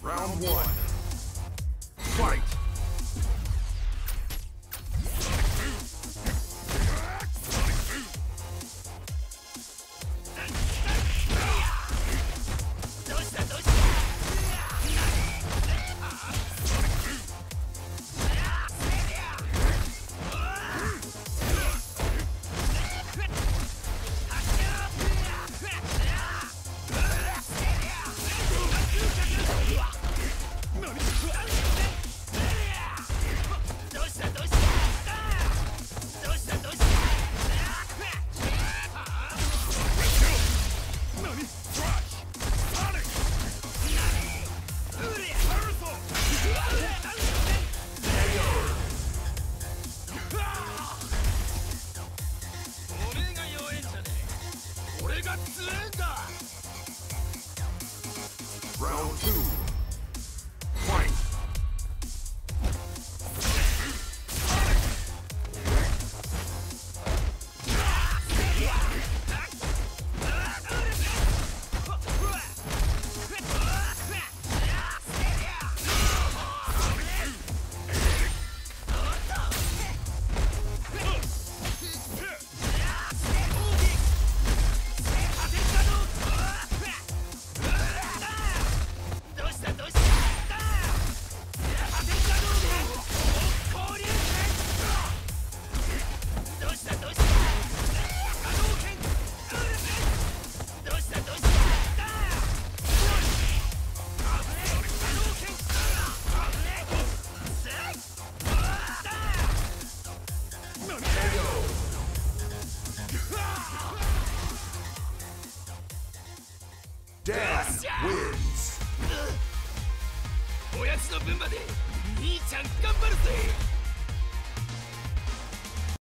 Round one. Fight! 俺が強えんだ。Dan wins. おやつの分まで兄ちゃん頑張るぜ